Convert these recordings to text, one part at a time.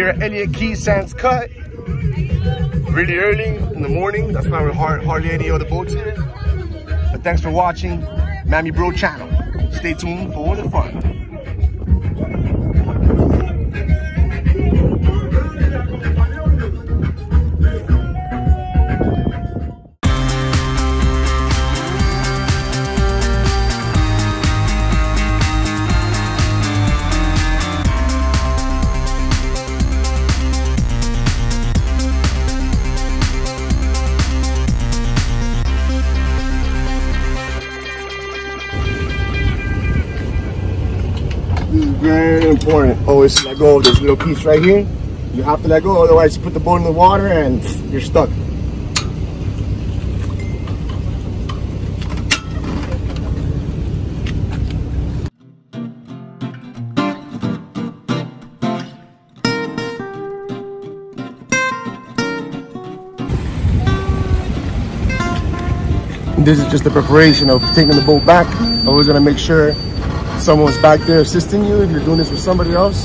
Here at Elliott Key Sands Cut. Really early in the morning. That's why we're hard, hardly any other boats here. But thanks for watching Miami Bro channel. Stay tuned for the fun. Very important. Always let go of this little piece right here. You have to let go, otherwise you put the boat in the water and you're stuck. This is just the preparation of taking the boat back. But we're gonna make sure someone's back there assisting you if you're doing this with somebody else.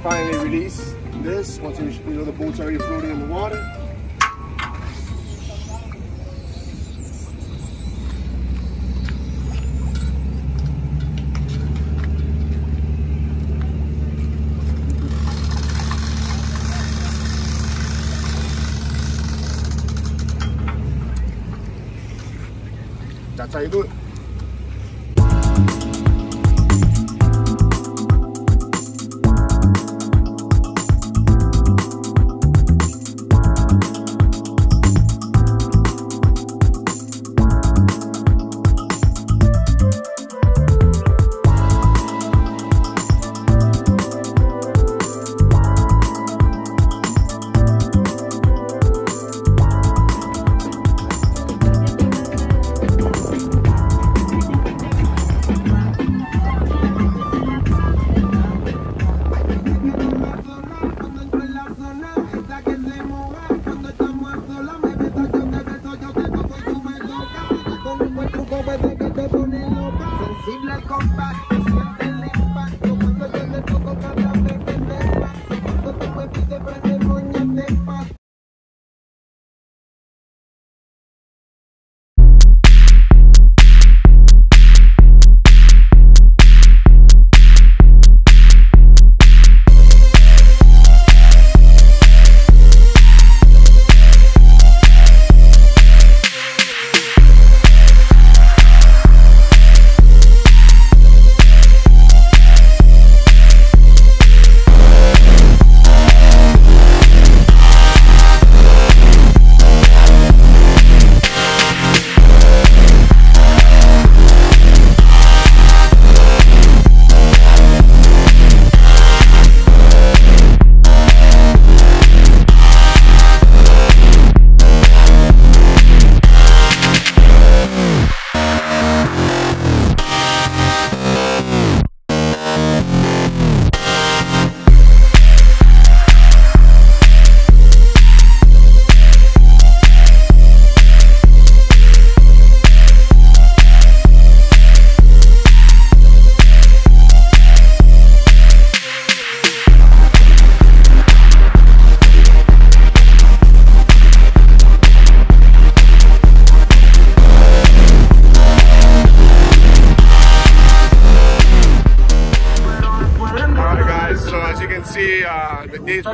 Finally release this. Once you, you know the boat's already floating in the water. That's how you do it. Sensible al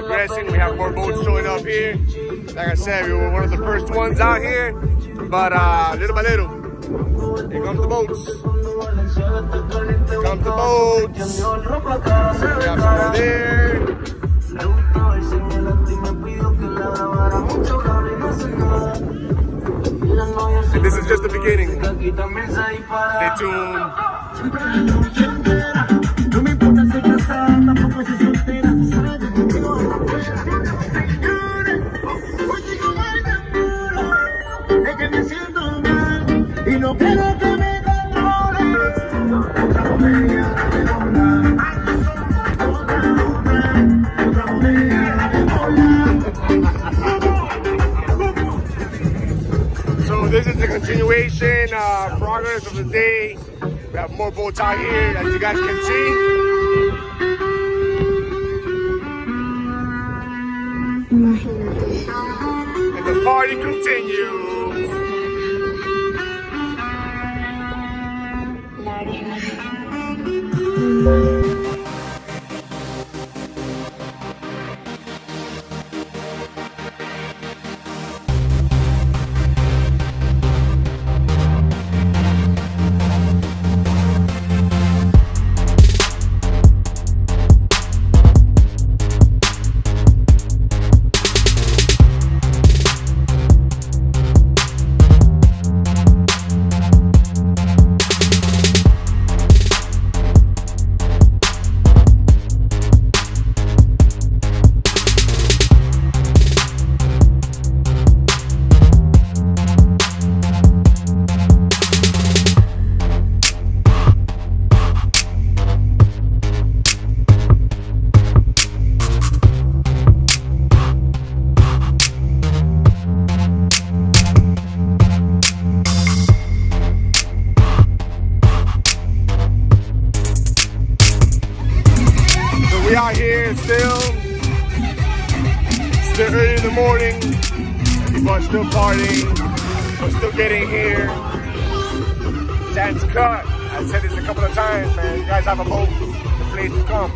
progressing. We have more boats showing up here. Like I said, we were one of the first ones out here, but uh, little by little, here comes the boats. Here comes the boats. We have some more there. And this is just the beginning. Stay tuned. Y no quiero que me. So this is the continuation, uh, progress of the day. We have more boats out here, as you guys can see. And the party continues. Getting here. Sands cut. I said this a couple of times, man. You guys have a boat, the place to come.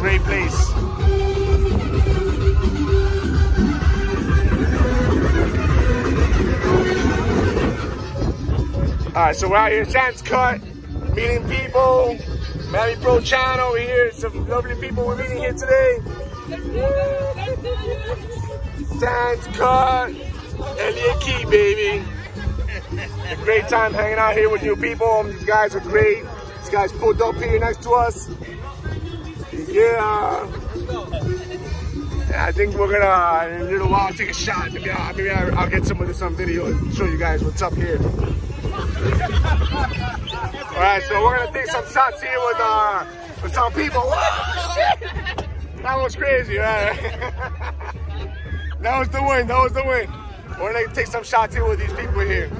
Great place. All right, so we're out here, Sands Cut, meeting people. Miami Bro Channel here. Some lovely people we're meeting here today. Sands Cut, Elliott Key, baby. A great time hanging out here with new people. Um, these guys are great. These guys pulled up here next to us. Yeah. Yeah, I think we're gonna in a little while take a shot. Maybe I'll, maybe I'll, get some of this on video and show you guys what's up here. All right, so we're gonna take some shots here with uh with some people. Whoa, shit! That was crazy, right? that was the win. That was the win. We're gonna take some shots here with these people here.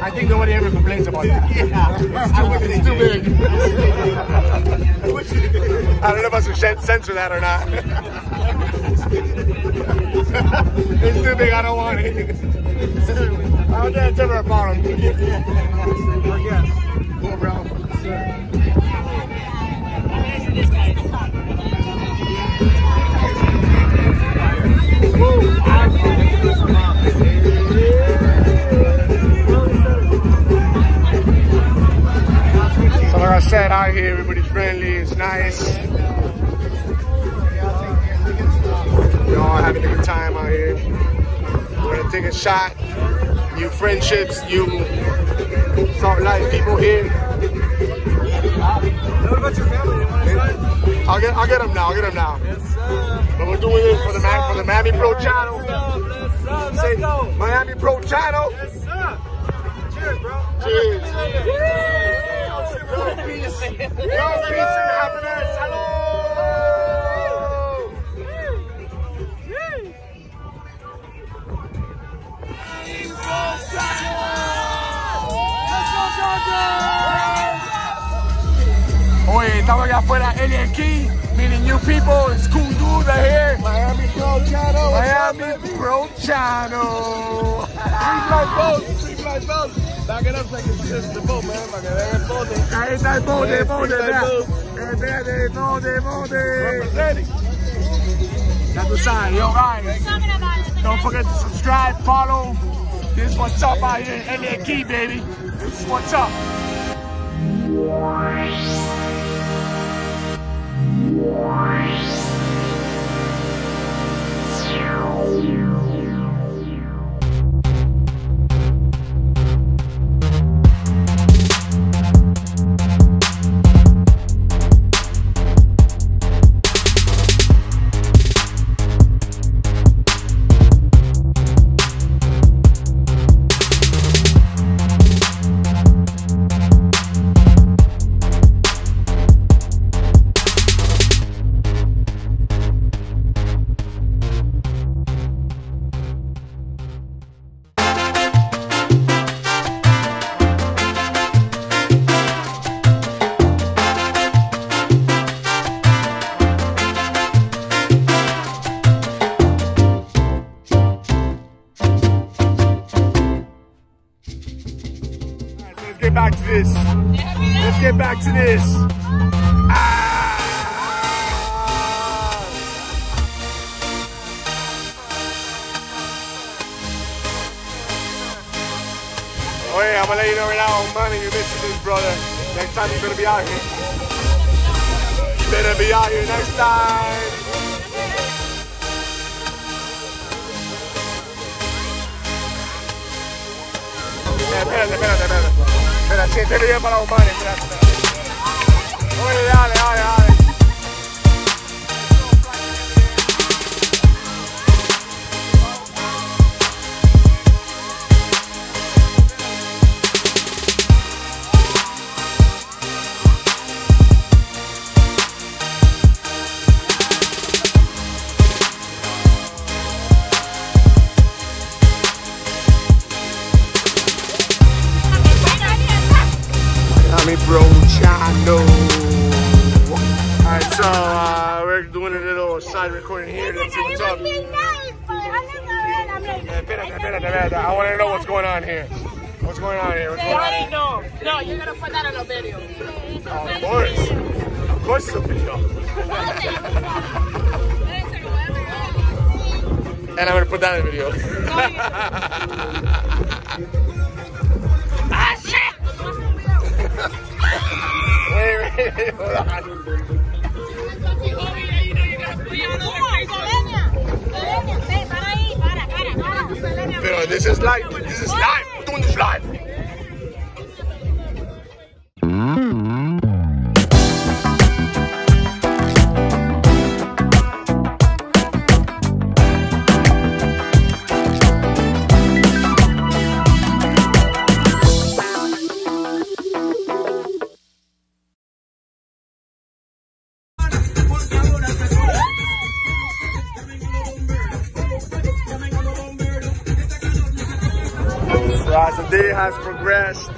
I think nobody ever complains about that. Yeah, It's too big. I don't know if I should censor that or not. it's too big. I don't want it. I'll get a timber upon him. Cool, bro. So like I said, out here, everybody's friendly, it's nice. We're all having a good time out here. We're gonna take a shot. New friendships, new Salt Life people here. What about your family? You want to start? I'll get, I'll get them now. I'll get him now. Yes, sir. But we're doing this for the for the Miami Bro Channel. Let's go. Let's go. Miami Bro Channel. Yes, sir. Cheers, bro. Cheers. Yo, peace. Yo, peace and happiness. Hello. Oye, estamos allá afuera, aquí, meeting new people, it's cool dudes are here. Miami Bro Channel. Miami Bro Channel. Street Life Boats. Street Life Boats. Back it up so I can see this, the boat, man. Para que vean el bote. Ahí está el bote, Yes, bote. Life Eh, bote, bote. Representing. Ya tú sabes, yo guys. Don't forget to subscribe, follow. This is what's up out here in Elliott Key, baby. This is what's up. This. Let's get back to this. Ah! Oh yeah, I'm gonna let you know right now, money, you're missing this, brother. Next time you better be out here. You better be out here next time. Espérate, espérate, espérate. Espera, sí, este video es para los humanos, espérate. Oye, dale, dale, dale. Miami Bro Channel. Alright, so uh, we're doing a little side recording here. Let's see what's up. Eh. I want to know what's going on here. What's going on here? What's going on? No. No, you're gonna put that on the video. Of course. Of course it's a video. And I'm going to put that in the video. Pero this is live. This is live. We're doing this live. Has progressed,